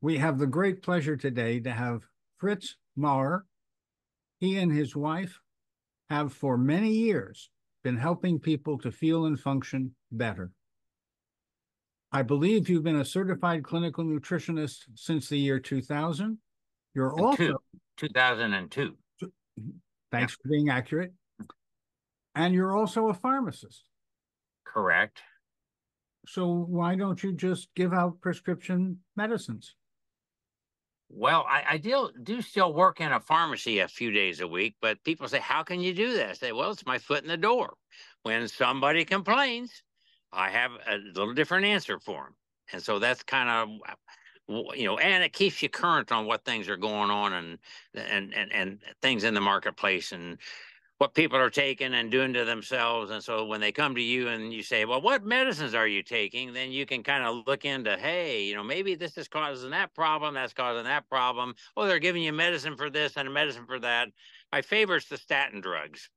We have the great pleasure today to have Fritz Maurer. He and his wife have for many years been helping people to feel and function better. I believe you've been a certified clinical nutritionist since the year 2000. You're also 2002. Thanks yeah. for being accurate. And you're also a pharmacist. Correct. So why don't you just give out prescription medicines? Well, I, I do, do still work in a pharmacy a few days a week, but people say, How can you do that? I say, Well, it's my foot in the door. When somebody complains, I have a little different answer for them. And so that's kind of uh, you know, and it keeps you current on what things are going on and and and and things in the marketplace and what people are taking and doing to themselves. And so when they come to you and you say, well, what medicines are you taking? Then you can kind of look into, hey, you know, maybe this is causing that problem, that's causing that problem. Oh, they're giving you medicine for this and a medicine for that. My favorite's the statin drugs.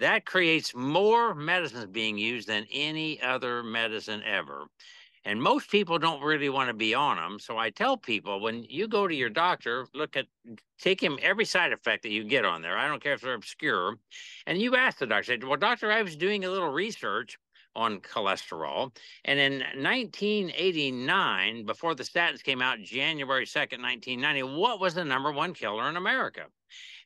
That creates more medicines being used than any other medicine ever. And most people don't really want to be on them. So I tell people when you go to your doctor, look at take him every side effect that you get on there. I don't care if they're obscure. And you ask the doctor, well, doctor, I was doing a little research on cholesterol. And in 1989, before the statins came out, January 2nd, 1990, what was the number one killer in America?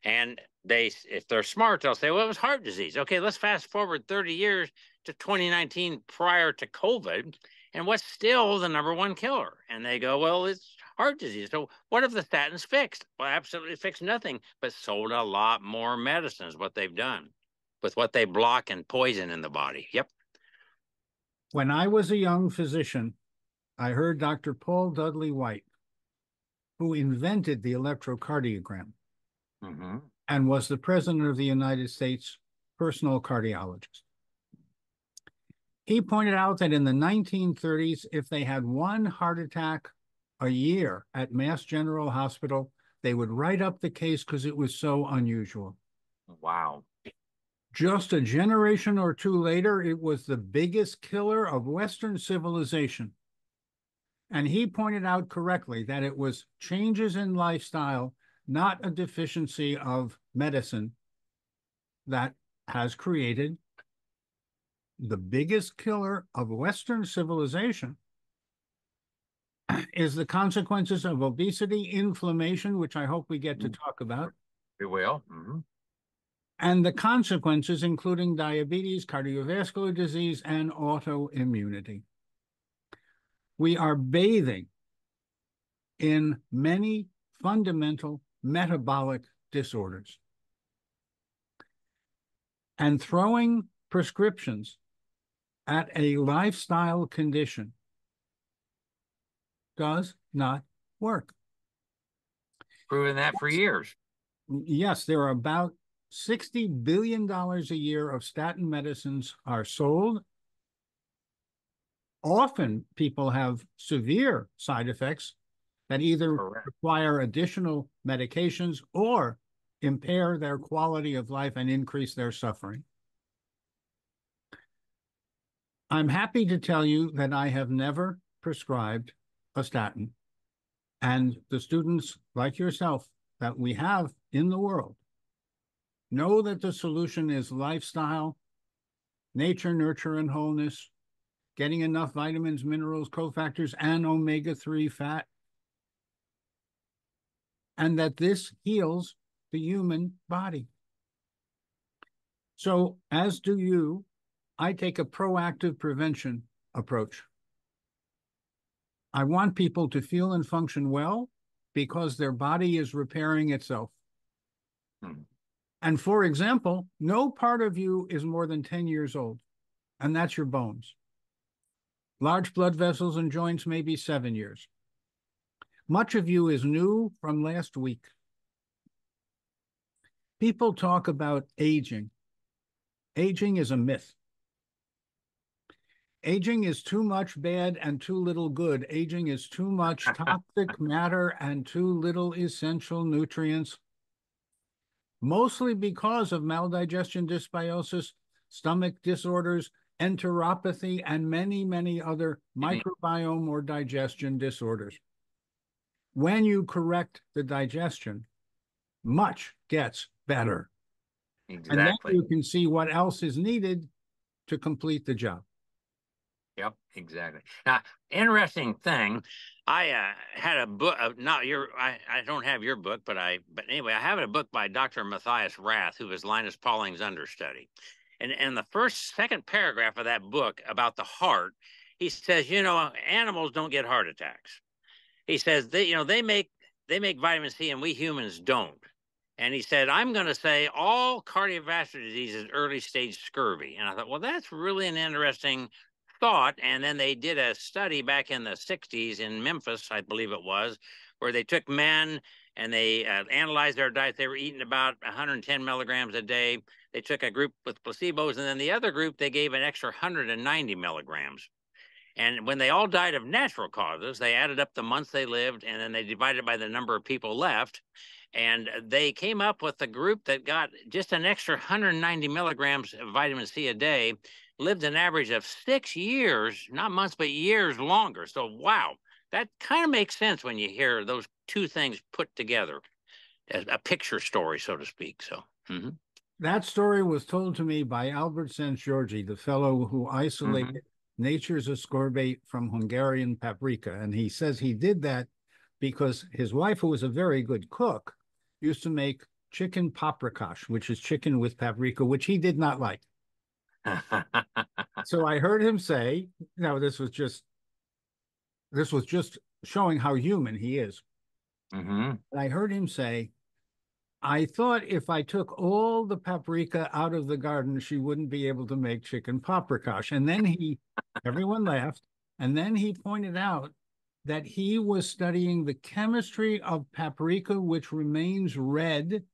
And they, if they're smart, they'll say, well, it was heart disease. Okay, let's fast forward 30 years to 2019 prior to COVID and what's still the number one killer? And they go, well, it's heart disease. So what if the statins fixed? Well, absolutely fixed nothing, but sold a lot more medicines, what they've done with what they block and poison in the body. Yep. When I was a young physician, I heard Dr. Paul Dudley White, who invented the electrocardiogram mm-hmm. and was the president of the United States personal cardiologist. He pointed out that in the 1930s, if they had one heart attack a year at Mass General Hospital, they would write up the case because it was so unusual. Wow. Just a generation or two later, it was the biggest killer of Western civilization. And he pointed out correctly that it was changes in lifestyle, not a deficiency of medicine, that has created the biggest killer of Western civilization is the consequences of obesity, inflammation, which I hope we get to mm. talk about. We will. Mm-hmm. And the consequences, including diabetes, cardiovascular disease, and autoimmunity. We are bathing in many fundamental metabolic disorders and throwing prescriptions at a lifestyle condition does not work. Proven that for years. Yes, there are about $60 billion a year of statin medicines are sold. Often people have severe side effects that either Correct. require additional medications or impair their quality of life and increase their suffering. I'm happy to tell you that I have never prescribed a statin. And the students like yourself that we have in the world know that the solution is lifestyle, nature, nurture, and wholeness, getting enough vitamins, minerals, cofactors, and omega 3 fat. And that this heals the human body. So, as do you, I take a proactive prevention approach. I want people to feel and function well because their body is repairing itself. Hmm. And for example, no part of you is more than 10 years old, and that's your bones. Large blood vessels and joints may be seven years. Much of you is new from last week. People talk about aging. Aging is a myth. Aging is too much bad and too little good. Aging is too much toxic matter and too little essential nutrients, mostly because of maldigestion, dysbiosis, stomach disorders, enteropathy, and many, many other mm-hmm. microbiome or digestion disorders. when you correct the digestion, much gets better. Exactly. And then you can see what else is needed to complete the job. Yep, exactly. Now, interesting thing, I uh, had a book. Uh, not your, I, I don't have your book, but I, but anyway, I have a book by Dr. Matthias Rath, who was Linus Pauling's understudy, and and the first, second paragraph of that book about the heart, he says, you know, animals don't get heart attacks. He says they, you know, they make they make vitamin C, and we humans don't. And he said, I'm going to say all cardiovascular disease is early stage scurvy. And I thought, well, that's really an interesting thought. And then they did a study back in the 60s in Memphis, I believe it was, where they took men and they uh, analyzed their diet. They were eating about 110 milligrams a day. They took a group with placebos, and then the other group, they gave an extra 190 milligrams. And when they all died of natural causes, they added up the months they lived and then they divided by the number of people left. And they came up with a group that got just an extra 190 milligrams of vitamin C a day lived an average of six years, not months, but years longer. So, wow, that kind of makes sense when you hear those two things put together as a picture story, so to speak. So, mm-hmm. that story was told to me by Albert Szent-Györgyi, the fellow who isolated mm-hmm. nature's ascorbate from Hungarian paprika. And he says he did that because his wife, who was a very good cook, used to make chicken paprikash, which is chicken with paprika, which he did not like so I heard him say, "No, this was just this was just showing how human he is." Mm-hmm. I heard him say, "I thought if I took all the paprika out of the garden, she wouldn't be able to make chicken paprikash." And then he, everyone laughed, and then he pointed out that he was studying the chemistry of paprika, which remains red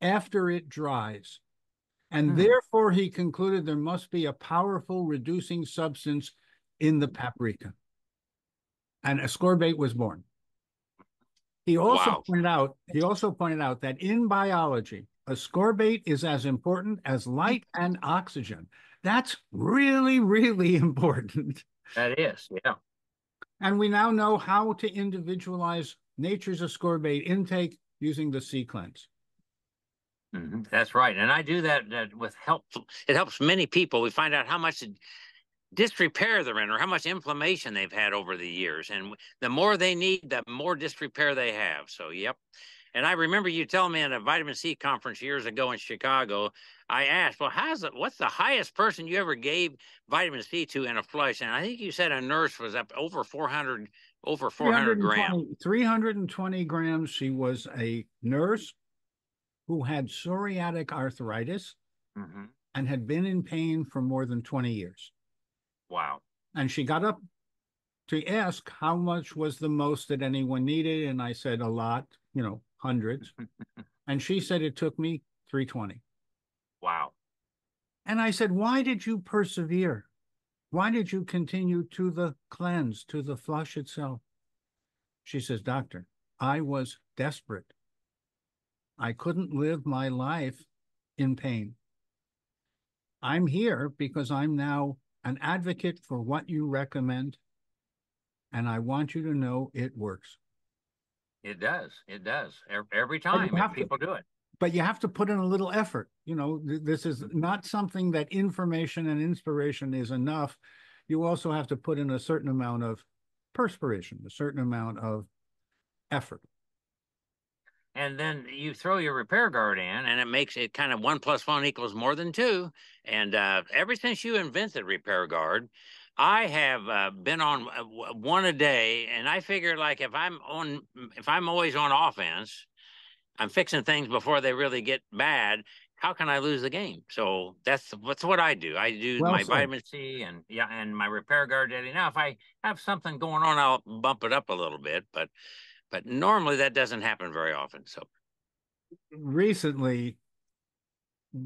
after it dries. And mm-hmm. therefore, he concluded there must be a powerful reducing substance in the paprika. And ascorbate was born. He also wow. pointed out, he also pointed out that in biology, ascorbate is as important as light and oxygen. That's really, really important. That is, yeah. And we now know how to individualize nature's ascorbate intake using the C cleanse. Mm-hmm. That's right, and I do that, that with help. It helps many people. We find out how much disrepair they're in, or how much inflammation they've had over the years, and the more they need, the more disrepair they have. So, yep. And I remember you telling me at a vitamin C conference years ago in Chicago. I asked, "Well, how's it? What's the highest person you ever gave vitamin C to in a flush?" And I think you said a nurse was up over four hundred, over four hundred grams. Three hundred and twenty grams. She was a nurse who had psoriatic arthritis mm-hmm. and had been in pain for more than 20 years. Wow. And she got up to ask how much was the most that anyone needed. And I said, a lot, you know, hundreds. and she said, it took me 320. Wow. And I said, why did you persevere? Why did you continue to the cleanse, to the flush itself? She says, Doctor, I was desperate. I couldn't live my life in pain. I'm here because I'm now an advocate for what you recommend, and I want you to know it works. It does. It does. Every time people to, do it. But you have to put in a little effort. You know, th- this is mm-hmm. not something that information and inspiration is enough. You also have to put in a certain amount of perspiration, a certain amount of effort and then you throw your Repair Gard in and it makes it kind of one plus one equals more than two and uh, ever since you invented Repair Gard i have uh, been on uh, one a day and i figure like if i'm on if i'm always on offense i'm fixing things before they really get bad how can i lose the game so that's that's what i do i do well my said. vitamin c and yeah and my Repair Gard daily now if i have something going on i'll bump it up a little bit but but normally that doesn't happen very often. So recently,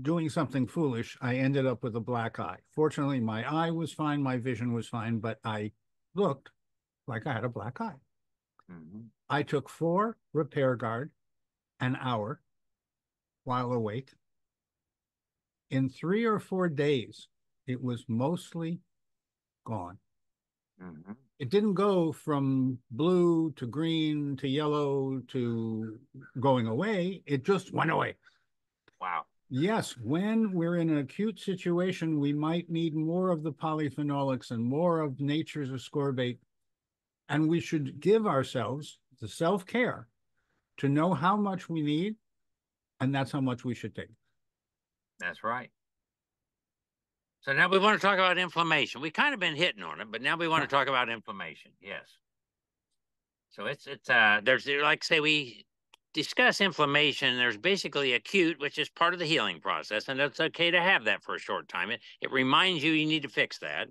doing something foolish, I ended up with a black eye. Fortunately, my eye was fine, my vision was fine, but I looked like I had a black eye. Mm-hmm. I took four Repair Gard an hour while awake. In three or four days, it was mostly gone. Mm-hmm. It didn't go from blue to green to yellow to going away. It just went away. Wow. Yes, when we're in an acute situation, we might need more of the polyphenolics and more of nature's ascorbate. And we should give ourselves the self care to know how much we need, and that's how much we should take. That's right. So now we want to talk about inflammation. We've kind of been hitting on it, but now we want to talk about inflammation. Yes. So it's it's uh there's like say we discuss inflammation. There's basically acute, which is part of the healing process, and it's okay to have that for a short time. It it reminds you you need to fix that.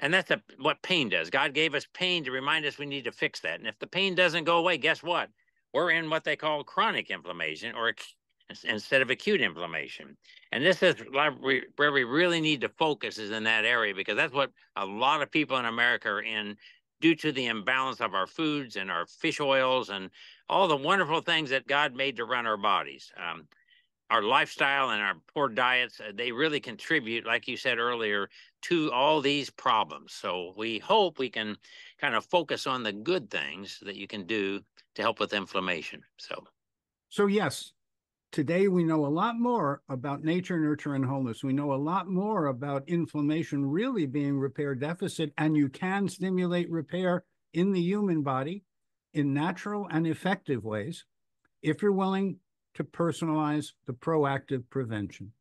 And that's a, what pain does. God gave us pain to remind us we need to fix that. And if the pain doesn't go away, guess what? We're in what they call chronic inflammation or instead of acute inflammation. And this is where we really need to focus is in that area because that's what a lot of people in America are in due to the imbalance of our foods and our fish oils and all the wonderful things that God made to run our bodies. Um, our lifestyle and our poor diets, uh, they really contribute, like you said earlier, to all these problems. So we hope we can kind of focus on the good things that you can do to help with inflammation. So, so yes, Today, we know a lot more about nature, nurture, and wholeness. We know a lot more about inflammation really being repair deficit, and you can stimulate repair in the human body in natural and effective ways if you're willing to personalize the proactive prevention.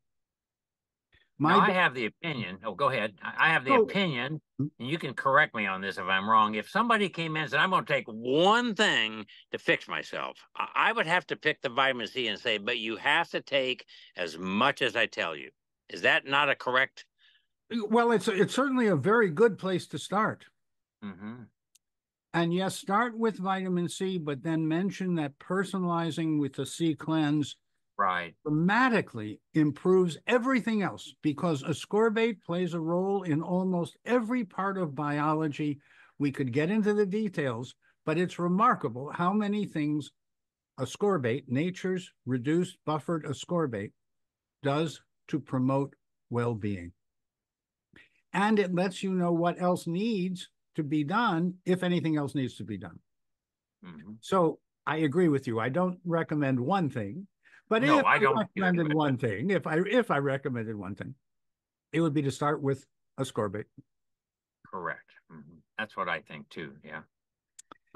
My now, I have the opinion. Oh, go ahead. I have the oh. opinion, hmm? and you can correct me on this if I'm wrong. If somebody came in and said, I'm going to take one thing to fix myself, I would have to pick the vitamin C and say, but you have to take as much as I tell you. Is that not a correct? Well, it's it's certainly a very good place to start. Mm-hmm. And yes, start with vitamin C, but then mention that personalizing with the C cleanse right. dramatically improves everything else because ascorbate plays a role in almost every part of biology. We could get into the details but it's remarkable how many things ascorbate nature's reduced buffered ascorbate does to promote well-being. And it lets you know what else needs to be done if anything else needs to be done. Mm-hmm. so i agree with you. I don't recommend one thing but no, if I, don't recommended one thing, if I if I recommended one thing, it would be to start with ascorbate. Correct. Mm-hmm. That's what I think too. Yeah.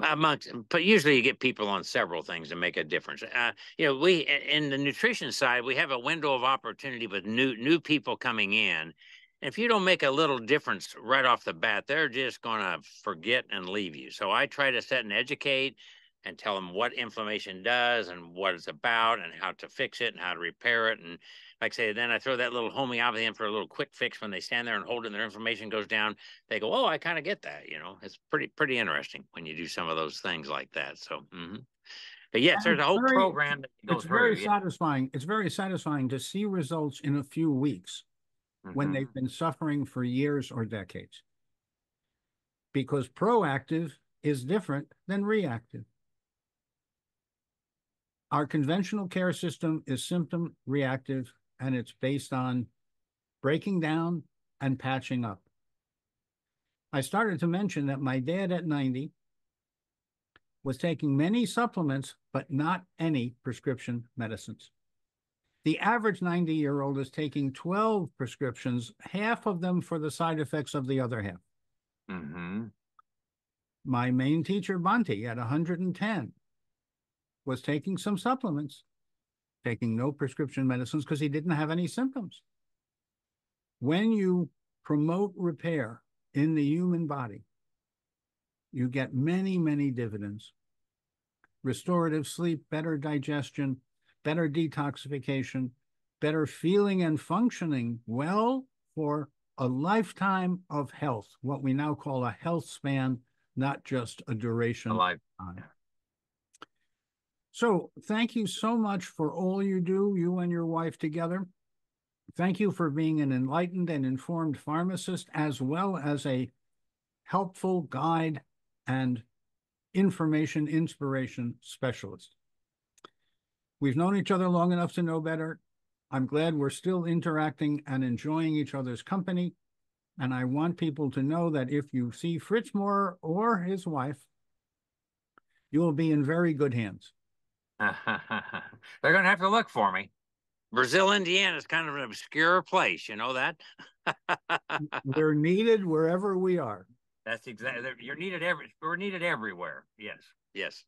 Amongst, but usually you get people on several things to make a difference. Uh, you know, we in the nutrition side, we have a window of opportunity with new new people coming in. And If you don't make a little difference right off the bat, they're just going to forget and leave you. So I try to set and educate and tell them what inflammation does and what it's about and how to fix it and how to repair it. And like I say, then I throw that little homeopathy in for a little quick fix when they stand there and hold it and their inflammation goes down. They go, Oh, I kind of get that. You know, it's pretty, pretty interesting when you do some of those things like that. So, mm-hmm. but yes, and there's a whole very, program that It's through, very yeah. satisfying. It's very satisfying to see results in a few weeks mm-hmm. when they've been suffering for years or decades. Because proactive is different than reactive. Our conventional care system is symptom reactive and it's based on breaking down and patching up. I started to mention that my dad at 90 was taking many supplements, but not any prescription medicines. The average 90 year old is taking 12 prescriptions, half of them for the side effects of the other half. Mm-hmm. My main teacher, Bonte, at 110, was taking some supplements, taking no prescription medicines because he didn't have any symptoms. When you promote repair in the human body, you get many, many dividends. Restorative sleep, better digestion, better detoxification, better feeling and functioning well for a lifetime of health, what we now call a health span, not just a duration. A lifetime. So thank you so much for all you do, you and your wife together. Thank you for being an enlightened and informed pharmacist, as well as a helpful guide and information inspiration specialist. We've known each other long enough to know better. I'm glad we're still interacting and enjoying each other's company. And I want people to know that if you see Fritz Maurer or his wife, you will be in very good hands. They're going to have to look for me. Brazil, Indiana is kind of an obscure place. You know that? We're needed wherever we are. That's exactly. You're needed every. We're needed everywhere. Yes. Yes.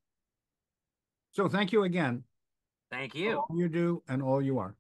So thank you again. Thank you. All you do and all you are.